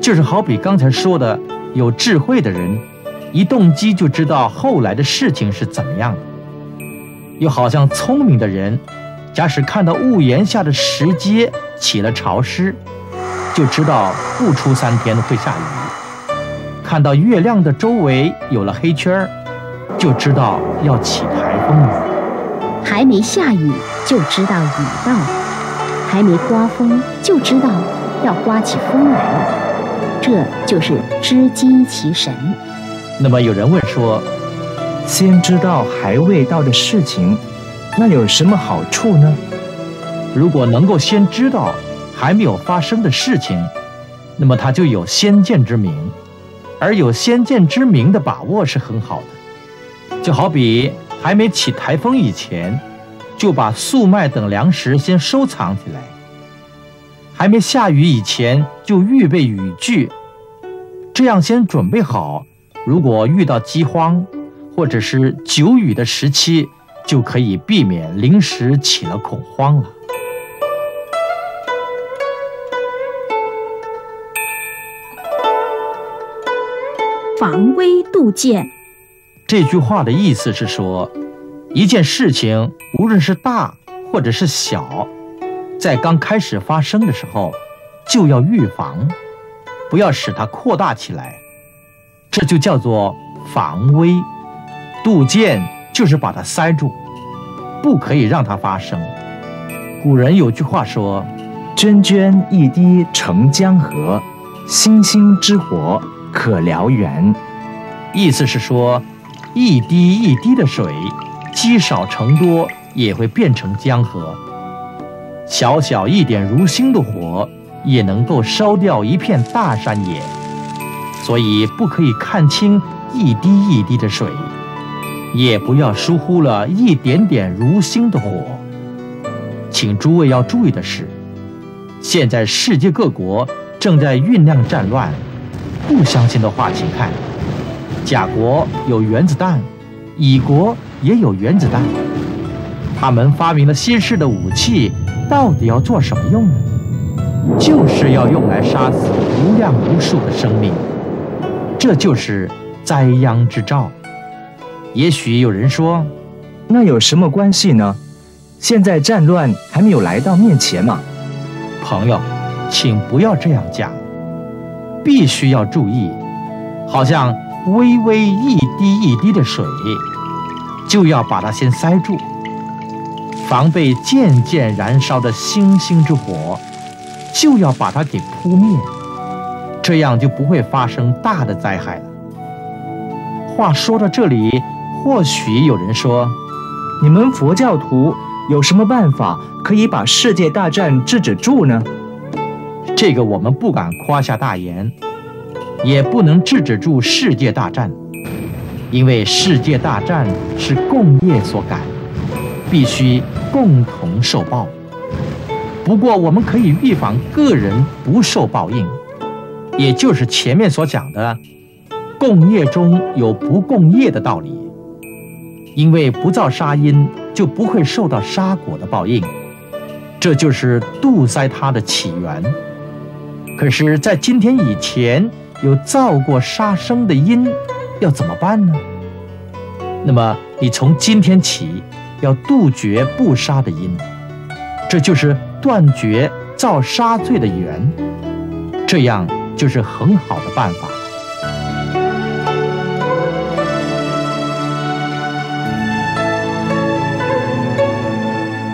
就是好比刚才说的，有智慧的人，一动机就知道后来的事情是怎么样的；又好像聪明的人，假使看到屋檐下的石阶起了潮湿，就知道不出三天会下雨。看到月亮的周围有了黑圈儿，就知道要起台风了。还没下雨就知道雨到，还没刮风就知道要刮起风来了。这就是知机其神。那么有人问说，先知道还未到的事情，那有什么好处呢？如果能够先知道还没有发生的事情，那么他就有先见之明，而有先见之明的把握是很好的。就好比还没起台风以前，就把粟麦等粮食先收藏起来；还没下雨以前，就预备雨具，这样先准备好。如果遇到饥荒或者是久雨的时期，就可以避免临时起了恐慌了。防微杜渐，这句话的意思是说，一件事情无论是大或者是小，在刚开始发生的时候，就要预防，不要使它扩大起来，这就叫做防微杜渐，就是把它塞住，不可以让它发生。古人有句话说：“涓涓一滴成江河，星星之火。”可燎原，意思是说，一滴一滴的水，积少成多，也会变成江河。小小一点如星的火，也能够烧掉一片大山野。所以，不可以看清一滴一滴的水，也不要疏忽了一点点如星的火。请诸位要注意的是，现在世界各国正在酝酿战乱。不相信的话，请看，甲国有原子弹，乙国也有原子弹。他们发明了新式的武器，到底要做什么用呢？就是要用来杀死无量无数的生命。这就是灾殃之兆。也许有人说，那有什么关系呢？现在战乱还没有来到面前嘛。朋友，请不要这样讲。必须要注意，好像微微一滴一滴的水，就要把它先塞住，防备渐渐燃烧的星星之火，就要把它给扑灭，这样就不会发生大的灾害了。话说到这里，或许有人说，你们佛教徒有什么办法可以把世界大战制止住呢？这个我们不敢夸下大言，也不能制止住世界大战，因为世界大战是共业所感，必须共同受报。不过我们可以预防个人不受报应，也就是前面所讲的，共业中有不共业的道理。因为不造杀因，就不会受到杀果的报应，这就是杜塞他的起源。可是，在今天以前有造过杀生的因，要怎么办呢？那么，你从今天起要杜绝不杀的因，这就是断绝造杀罪的缘，这样就是很好的办法。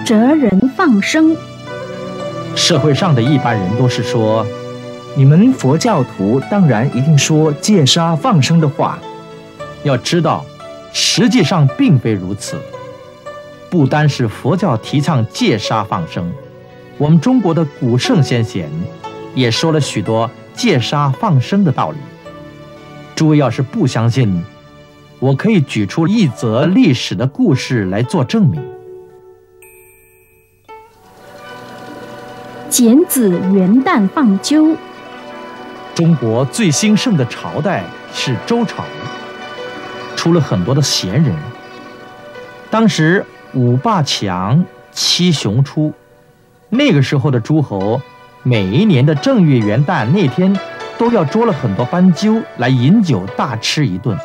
哲人放生，社会上的一般人都是说。你们佛教徒当然一定说戒杀放生的话，要知道，实际上并非如此。不单是佛教提倡戒杀放生，我们中国的古圣先贤也说了许多戒杀放生的道理。诸位要是不相信，我可以举出一则历史的故事来做证明。剪子元旦放鸠。中国最兴盛的朝代是周朝，出了很多的贤人。当时五霸强，七雄出。那个时候的诸侯，每一年的正月元旦那天，都要捉了很多斑鸠来饮酒大吃一顿。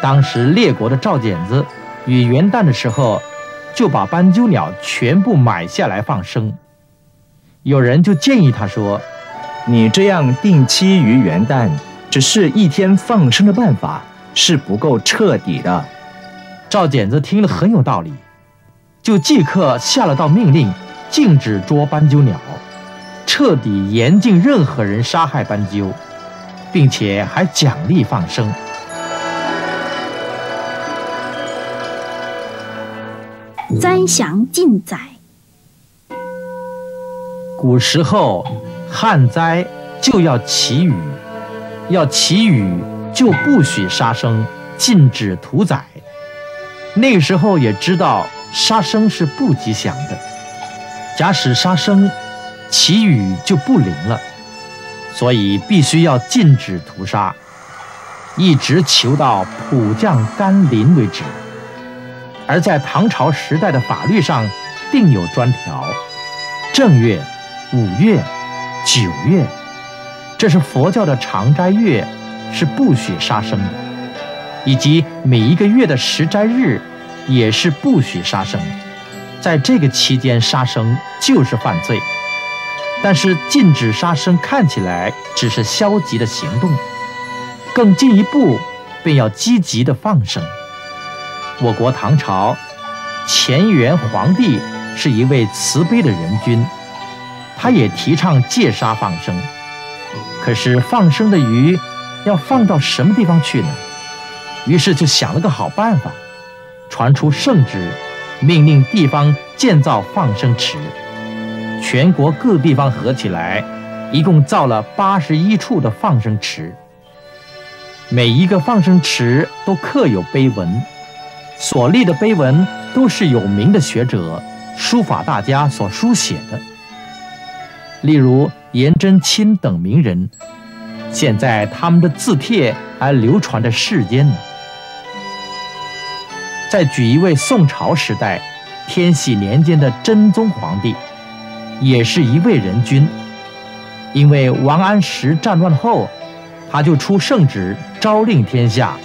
当时列国的赵简子，与元旦的时候，就把斑鸠鸟全部买下来放生。有人就建议他说。你这样定期于元旦，只是一天放生的办法，是不够彻底的。赵简子听了很有道理，就即刻下了道命令，禁止捉斑鸠鸟，彻底严禁任何人杀害斑鸠，并且还奖励放生。专详尽载。古时候旱灾就要祈雨，要祈雨就不许杀生，禁止屠宰。那时候也知道杀生是不吉祥的，假使杀生，祈雨就不灵了，所以必须要禁止屠杀，一直求到普降甘霖为止。而在唐朝时代的法律上，定有专条：正月、五月、九月，这是佛教的常斋月，是不许杀生的；以及每一个月的十斋日，也是不许杀生。在这个期间杀生就是犯罪。但是禁止杀生看起来只是消极的行动，更进一步便要积极的放生。我国唐朝乾元皇帝是一位慈悲的人君，他也提倡戒杀放生。可是放生的鱼要放到什么地方去呢？于是就想了个好办法，传出圣旨，命令地方建造放生池。全国各地方合起来，一共造了八十一处的放生池。每一个放生池都刻有碑文。所立的碑文都是有名的学者、书法大家所书写的，例如颜真卿等名人，现在他们的字帖还流传在世间呢。再举一位宋朝时代天禧年间的真宗皇帝，也是一位仁君，因为王安石战乱后，他就出圣旨，诏令天下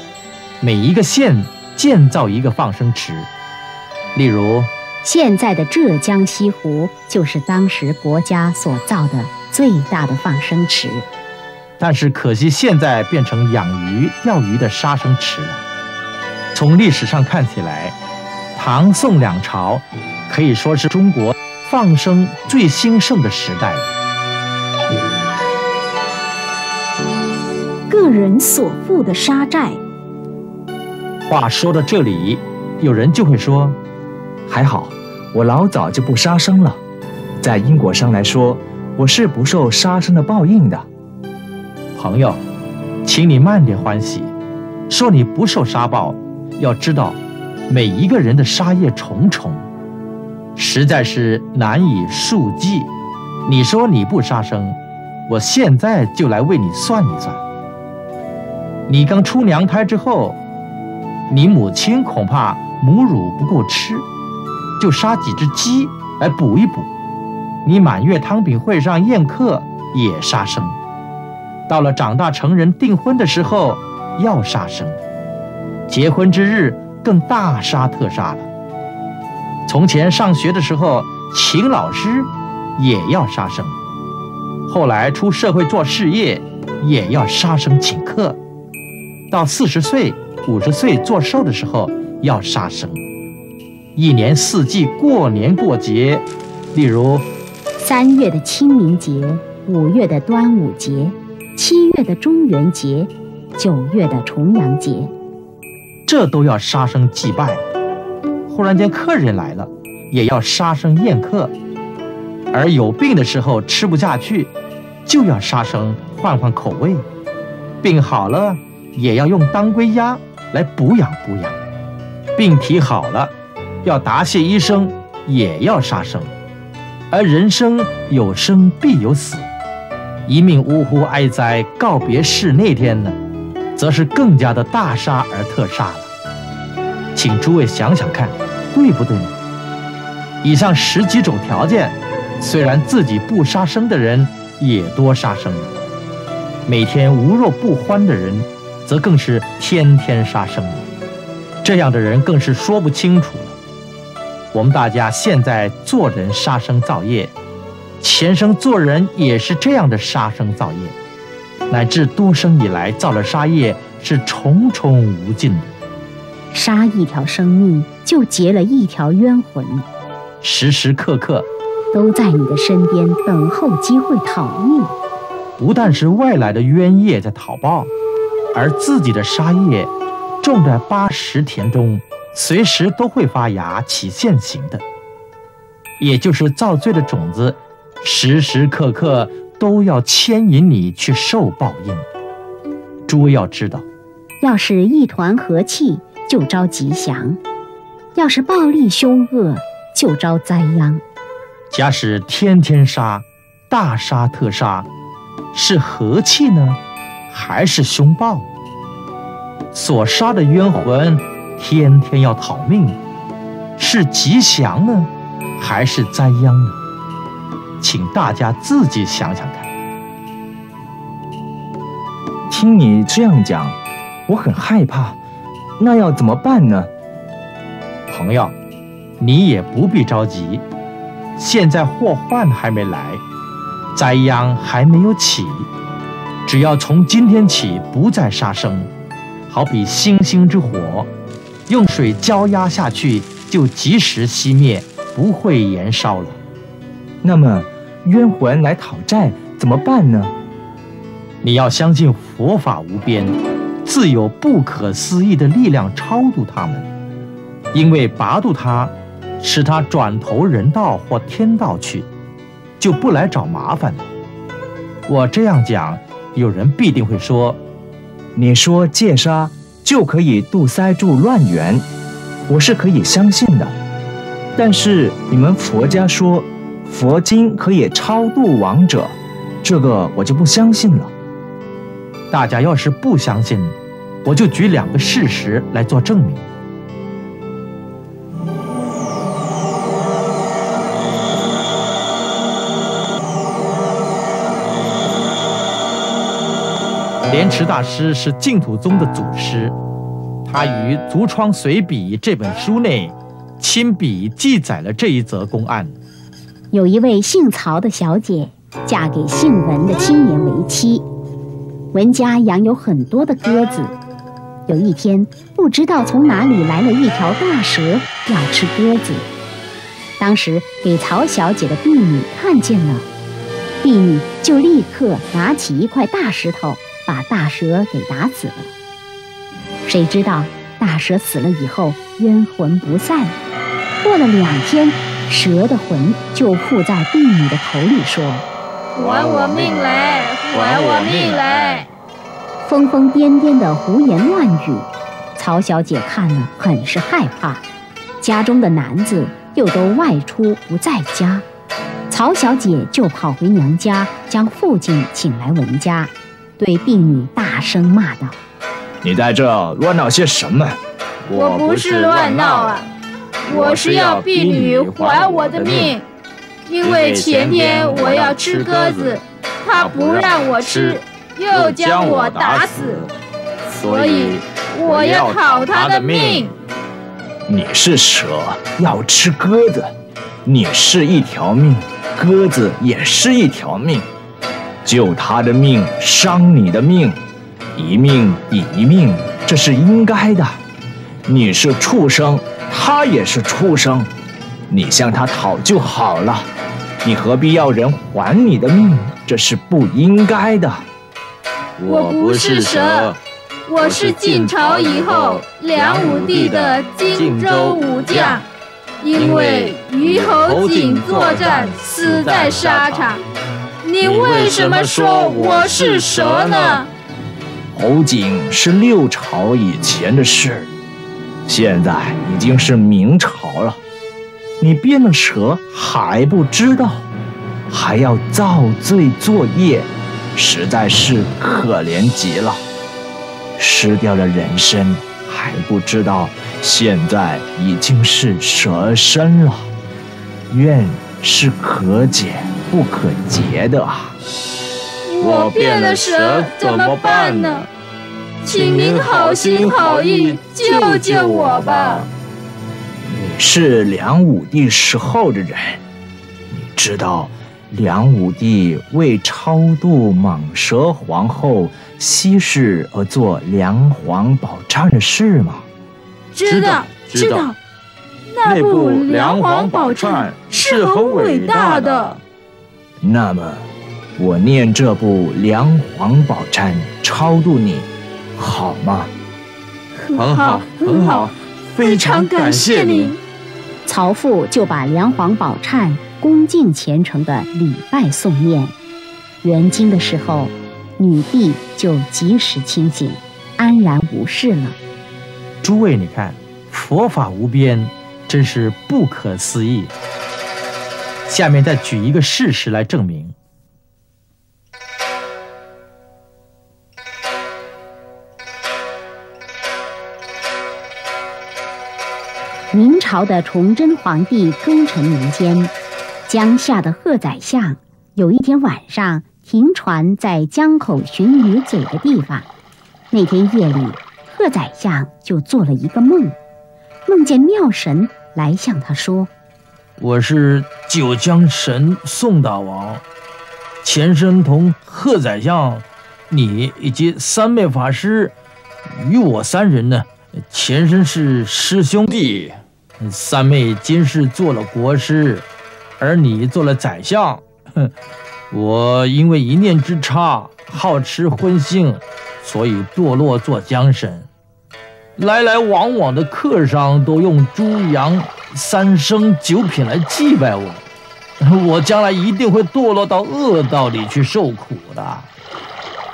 每一个县。建造一个放生池，例如现在的浙江西湖就是当时国家所造的最大的放生池。但是可惜现在变成养鱼、钓鱼的杀生池了。从历史上看起来，唐宋两朝可以说是中国放生最兴盛的时代。个人所负的沙债。话说到这里，有人就会说：“还好，我老早就不杀生了。在因果上来说，我是不受杀生的报应的。”朋友，请你慢点欢喜。说你不受杀报，要知道，每一个人的杀业重重，实在是难以数计。你说你不杀生，我现在就来为你算一算。你刚出娘胎之后。你母亲恐怕母乳不够吃，就杀几只鸡来补一补。你满月汤饼会上宴客也杀生，到了长大成人订婚的时候要杀生，结婚之日更大杀特杀了。从前上学的时候请老师也要杀生，后来出社会做事业也要杀生请客，到四十岁。五十岁做寿的时候要杀生，一年四季过年过节，例如三月的清明节、五月的端午节、七月的中元节、九月的重阳节，这都要杀生祭拜。忽然间客人来了，也要杀生宴客。而有病的时候吃不下去，就要杀生换换口味。病好了，也要用当归鸭。来补养补养，病体好了，要答谢医生，也要杀生。而人生有生必有死，一命呜呼哀哉告别世那天呢，则是更加的大杀而特杀了。请诸位想想看，对不对呢？以上十几种条件，虽然自己不杀生的人也多杀生，每天无肉不欢的人。则更是天天杀生了，这样的人更是说不清楚。我们大家现在做人杀生造业，前生做人也是这样的杀生造业，乃至多生以来造了杀业是重重无尽的。杀一条生命就结了一条冤魂，时时刻刻都在你的身边等候机会讨命。不但是外来的冤业在讨报。而自己的杀业种在八十田中，随时都会发芽起现行的，也就是造罪的种子，时时刻刻都要牵引你去受报应。诸位要知道，要是一团和气，就招吉祥；要是暴力凶恶，就招灾殃。假使天天杀，大杀特杀，是和气呢，还是凶暴？所杀的冤魂天天要讨命，是吉祥呢，还是灾殃呢？请大家自己想想看。听你这样讲，我很害怕，那要怎么办呢？朋友，你也不必着急，现在祸患还没来，灾殃还没有起，只要从今天起不再杀生。好比星星之火，用水浇压下去就及时熄灭，不会延烧了。那么冤魂来讨债怎么办呢？你要相信佛法无边，自有不可思议的力量超度他们。因为拔度他，使他转投人道或天道去，就不来找麻烦了。我这样讲，有人必定会说。你说戒杀就可以堵塞住乱源，我是可以相信的。但是你们佛家说佛经可以超度亡者，这个我就不相信了。大家要是不相信，我就举两个事实来做证明。莲池大师是净土宗的祖师，他于《竹窗随笔》这本书内亲笔记载了这一则公案。有一位姓曹的小姐嫁给姓文的青年为妻，文家养有很多的鸽子。有一天，不知道从哪里来了一条大蛇要吃鸽子，当时给曹小姐的婢女看见了，婢女就立刻拿起一块大石头。把大蛇给打死了。谁知道大蛇死了以后，冤魂不散。过了两天，蛇的魂就附在婢女的口里说：“还我命来，还我命来！”疯疯癫癫的胡言乱语。曹小姐看了很是害怕，家中的男子又都外出不在家，曹小姐就跑回娘家，将父亲请来文家。对婢女大声骂道：“你在这乱闹些什么？我不是乱闹啊，我是要婢女还我的命，因为前天我要吃鸽子，他不让我吃，又将我打死，所以我要讨他的命。你是蛇，要吃鸽子，你是一条命，鸽子也是一条命。”救他的命，伤你的命，一命抵一命，这是应该的。你是畜生，他也是畜生，你向他讨就好了。你何必要人还你的命？这是不应该的。我不是蛇，我是晋朝以后梁武帝的荆州武将，因为与侯景作战，死在沙场。你为什么说我是蛇呢？侯景是六朝以前的事，现在已经是明朝了。你变了蛇还不知道，还要造罪作业，实在是可怜极了。失掉了人身还不知道，现在已经是蛇身了。愿是可解。不可结的啊！我变了蛇怎么办呢？请您好心好意救救我吧！你是梁武帝时候的人，你知道梁武帝为超度蟒蛇皇后西逝而做梁皇宝忏的事吗？知道，知道。那部梁皇宝忏是很伟大的。那么，我念这部《梁皇宝忏》超度你，好吗？很好，很好，非常感谢您。曹父就把梁皇宝忏恭敬虔诚的礼拜诵念，圆经的时候，女帝就及时清醒，安然无事了。诸位，你看，佛法无边，真是不可思议。下面再举一个事实来证明。明朝的崇祯皇帝庚辰年间，江夏的贺宰相有一天晚上停船在江口寻鱼嘴的地方。那天夜里，贺宰相就做了一个梦，梦见庙神来向他说：“我是九江神宋大王，前身同贺宰相，你以及三昧法师，与我三人呢，前身是师兄弟。”三妹今世做了国师，而你做了宰相。哼，我因为一念之差，好吃荤腥，所以堕落做江神。来来往往的客商都用猪羊三牲九品来祭拜我，我将来一定会堕落到恶道里去受苦的。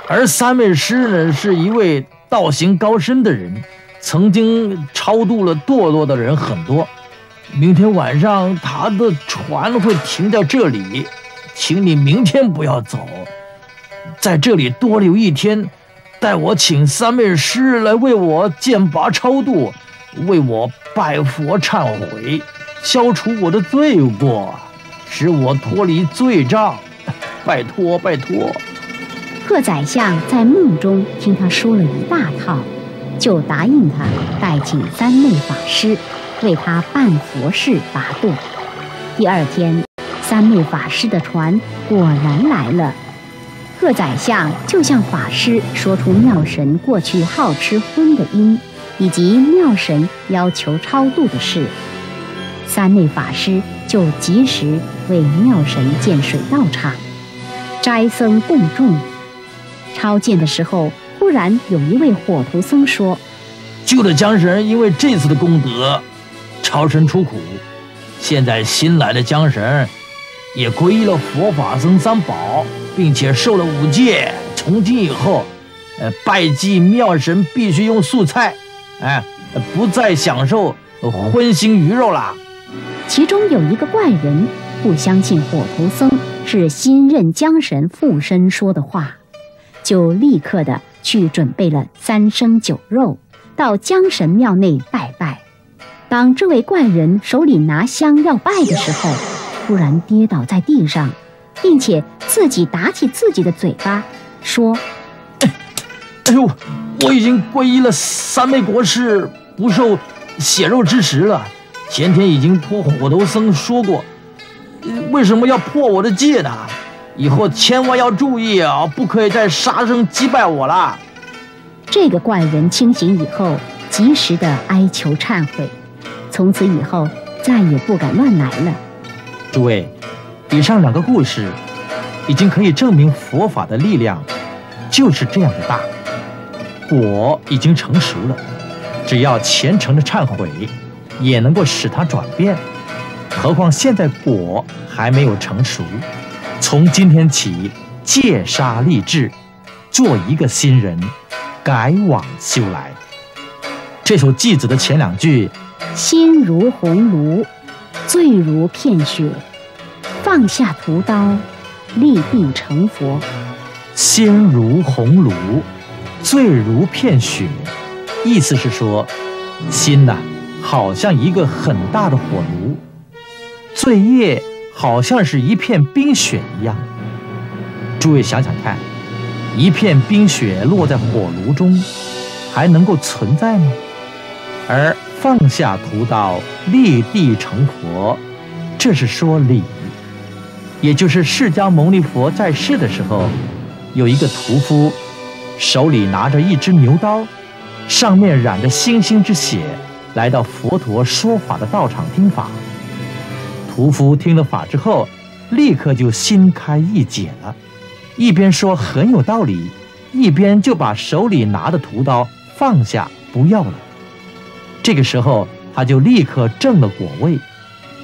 而三妹师呢，是一位道行高深的人。曾经超度了堕落的人很多，明天晚上他的船会停在这里，请你明天不要走，在这里多留一天，待我请三昧师来为我剑拔超度，为我拜佛忏悔，消除我的罪过，使我脱离罪障，拜托拜托。贺宰相在梦中听他说了一大套。就答应他，拜请三昧法师为他办佛事拔度。第二天，三昧法师的船果然来了。贺宰相就向法师说出庙神过去好吃荤的因，以及庙神要求超度的事。三昧法师就及时为庙神建水道场，斋僧共众超荐的时候。忽然有一位火徒僧说：“旧的江神因为这次的功德，超生出苦。现在新来的江神也皈依了佛法僧三宝，并且受了五戒。从今以后，呃，拜祭庙神必须用素菜，哎，不再享受荤腥鱼肉了。”其中有一个怪人不相信火头僧是新任江神附身说的话，就立刻的。去准备了三牲酒肉，到江神庙内拜拜。当这位怪人手里拿香要拜的时候，突然跌倒在地上，并且自己打起自己的嘴巴，说：“哎呦，我已经皈依了三昧国师，不受血肉之食了。前天已经托火头僧说过，为什么要破我的戒呢？”以后千万要注意啊，不可以再杀生击败我了。这个怪人清醒以后，及时的哀求忏悔，从此以后再也不敢乱来了。诸位，以上两个故事，已经可以证明佛法的力量就是这样的大。果已经成熟了，只要虔诚的忏悔，也能够使它转变。何况现在果还没有成熟。从今天起，戒杀立志，做一个新人，改往修来。这首偈子的前两句：心如红炉，醉如片雪，放下屠刀，立地成佛。心如红炉，醉如片雪，意思是说，心呐，好像一个很大的火炉，罪业。好像是一片冰雪一样。诸位想想看，一片冰雪落在火炉中，还能够存在吗？而放下屠刀，立地成佛，这是说理。也就是释迦牟尼佛在世的时候，有一个屠夫，手里拿着一只牛刀，上面染着星星之血，来到佛陀说法的道场听法。屠夫听了法之后，立刻就心开意解了，一边说很有道理，一边就把手里拿的屠刀放下不要了。这个时候，他就立刻正了果位，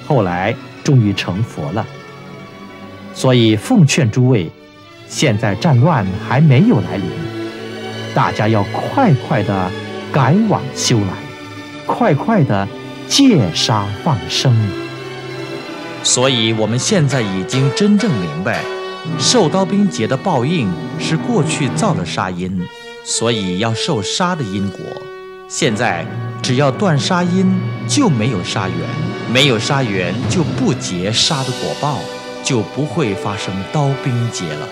后来终于成佛了。所以奉劝诸位，现在战乱还没有来临，大家要快快的改往修来，快快的戒杀放生。所以我们现在已经真正明白，受刀兵劫的报应是过去造了杀因，所以要受杀的因果。现在只要断杀因，就没有杀缘；没有杀缘，就不结杀的果报。就不会发生刀兵劫了。